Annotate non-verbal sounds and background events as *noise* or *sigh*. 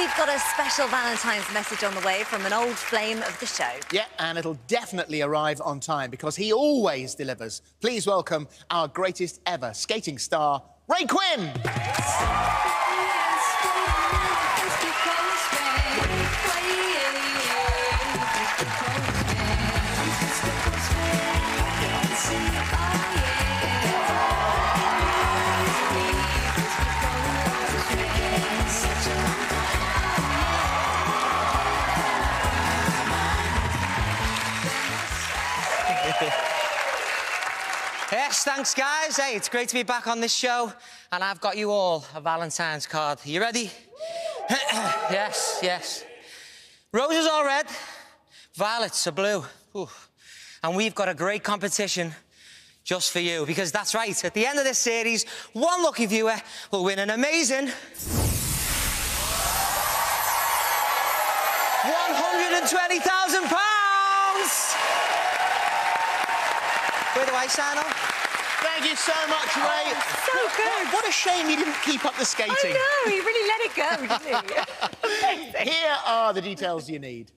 We've got a special Valentine's message on the way from an old flame of the show. Yeah, and it'll definitely arrive on time because he always delivers. Please welcome our greatest ever skating star, Ray Quinn. *laughs* Yes, thanks, guys. Hey, it's great to be back on this show, and I've got you all a Valentine's card. Are you ready? *clears throat* yes, yes. Roses are red, violets are blue. Ooh. And we've got a great competition just for you, because that's right, at the end of this series, one lucky viewer will win an amazing... 120,000 Where do I sign? Thank you so much, Ray. Oh, so good. What, what a shame you didn't keep up the skating. I know, he really let it go, didn't he? *laughs* Here are the details you need.